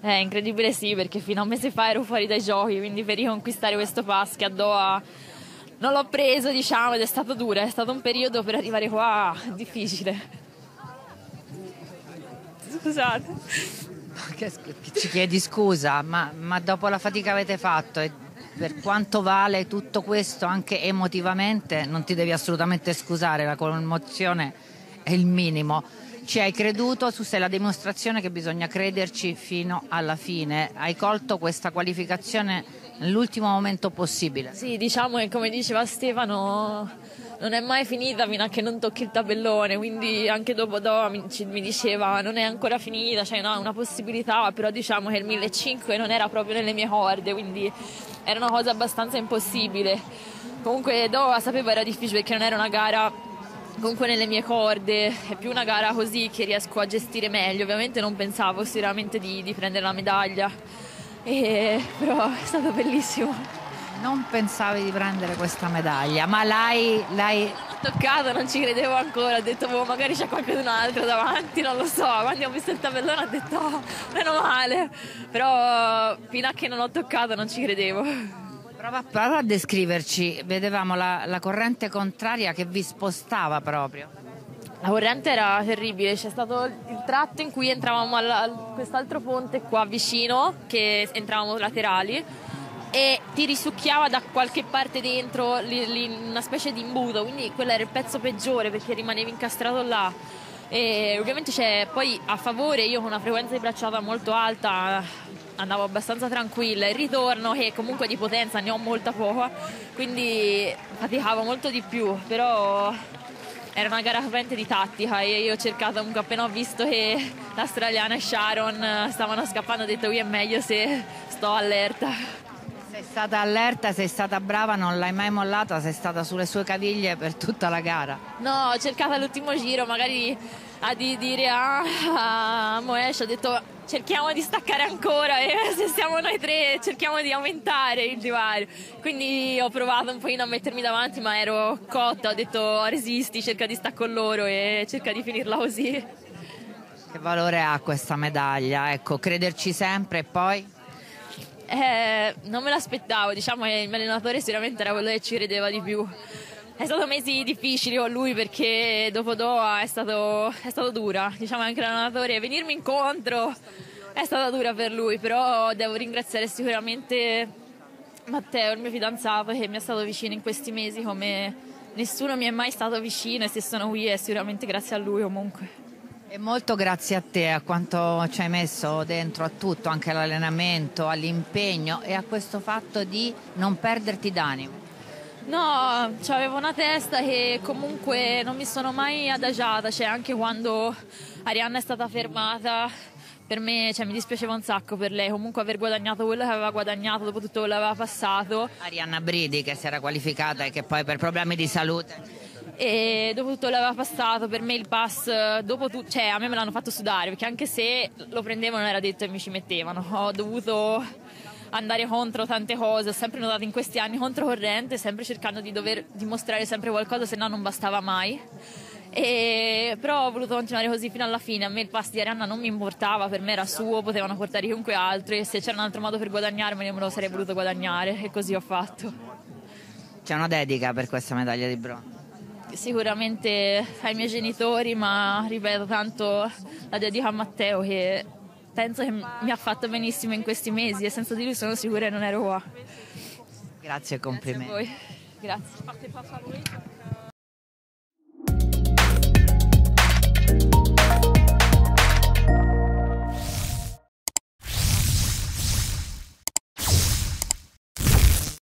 È incredibile sì, perché fino a un mese fa ero fuori dai giochi, quindi per riconquistare questo pass che a Doha non l'ho preso, diciamo, ed è stato duro, è stato un periodo per arrivare qua difficile. Scusate. Ci chiedi scusa, ma, ma dopo la fatica che avete fatto e per quanto vale tutto questo anche emotivamente, non ti devi assolutamente scusare, la commozione è il minimo. Ci hai creduto, tu sei la dimostrazione che bisogna crederci fino alla fine. Hai colto questa qualificazione nell'ultimo momento possibile. Sì, diciamo che come diceva Stefano, non è mai finita fino a che non tocchi il tabellone, quindi anche dopo Doha mi, mi, diceva non è ancora finita, cioè no, una possibilità, però diciamo che il 1500 non era proprio nelle mie corde, quindi era una cosa abbastanza impossibile. Comunque Doha sapevo era difficile perché non era una gara comunque nelle mie corde, è più una gara così che riesco a gestire meglio, ovviamente non pensavo sicuramente di, di prendere la medaglia, e, però è stato bellissimo. Non pensavi di prendere questa medaglia, ma l'hai, l'hai... toccato, non ci credevo ancora, ho detto boh, magari c'è qualcun altro davanti, non lo so, quando ho visto il tabellone ho detto oh, meno male, però fino a che non ho toccato non ci credevo. Prova, prova a descriverci, vedevamo la, la corrente contraria che vi spostava proprio. La corrente era terribile, c'è stato il tratto in cui entravamo a quest'altro ponte qua vicino, che entravamo laterali, e ti risucchiava da qualche parte dentro li, li, una specie di imbuto, quindi quello era il pezzo peggiore perché rimanevi incastrato là. E ovviamente c'è poi a favore io con una frequenza di bracciata molto alta andavo abbastanza tranquilla, il ritorno che comunque di potenza ne ho molta poca, quindi faticavo molto di più, però era una gara veramente di tattica e io ho cercato comunque appena ho visto che l'australiana e Sharon stavano scappando ho detto io è meglio se sto allerta. Sei stata allerta, sei stata brava, non l'hai mai mollata, sei stata sulle sue caviglie per tutta la gara. No, ho cercato all'ultimo giro magari a di dire a, a Moesh, ho detto cerchiamo di staccare ancora e se siamo noi tre cerchiamo di aumentare il divario. Quindi ho provato un pochino a mettermi davanti ma ero cotta, ho detto resisti, cerca di stare con loro e cerca di finirla così. Che valore ha questa medaglia? Ecco, crederci sempre e poi? Eh, non me l'aspettavo, diciamo che il mio allenatore sicuramente era quello che ci credeva di più. È stato mesi difficili con lui perché dopo Doha è stato, è stato dura, diciamo anche l'allenatore venirmi incontro è stata dura per lui, però devo ringraziare sicuramente Matteo, il mio fidanzato, che mi è stato vicino in questi mesi come nessuno mi è mai stato vicino e se sono qui è sicuramente grazie a lui comunque. E molto grazie a te, a quanto ci hai messo dentro a tutto, anche all'allenamento, all'impegno e a questo fatto di non perderti d'animo. No, cioè avevo una testa che comunque non mi sono mai adagiata, cioè anche quando Arianna è stata fermata, per me cioè, mi dispiaceva un sacco per lei, comunque aver guadagnato quello che aveva guadagnato dopo tutto quello che aveva passato. Arianna Bridi che si era qualificata e che poi per problemi di salute e dopo tutto l'aveva passato per me il pass dopo tu, cioè a me me l'hanno fatto sudare perché anche se lo prendevano era detto e mi ci mettevano. Ho dovuto andare contro tante cose ho sempre notato in questi anni controcorrente sempre cercando di dover dimostrare sempre qualcosa se no non bastava mai. E, però ho voluto continuare così fino alla fine. A me il pass di Arianna non mi importava per me era suo potevano portare chiunque altro e se c'era un altro modo per guadagnarmene me lo sarei voluto guadagnare e così ho fatto. C'è una dedica per questa medaglia di bronzo sicuramente ai miei genitori, ma ripeto tanto la dedico a Matteo che penso che mi ha fatto benissimo in questi mesi e senza di lui sono sicura che non ero qua. Grazie e complimenti. Grazie a voi. Grazie.